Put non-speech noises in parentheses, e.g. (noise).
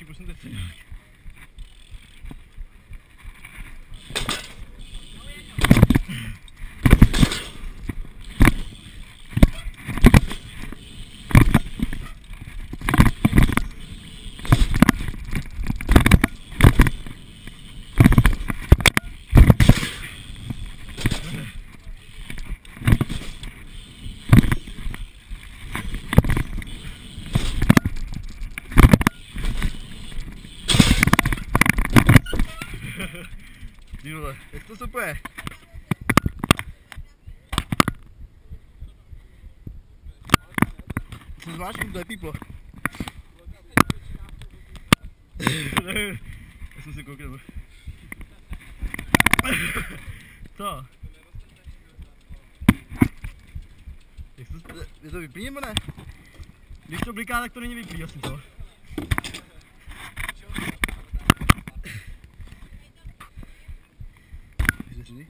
equipos en. Ty vole, jak to stopuje? Jsem zvláštní, to je píplo. (laughs) Já jsem si koukal. Co? Jak to, je to vyplý ne? Když to bliká, tak to není vyplý asi to. né?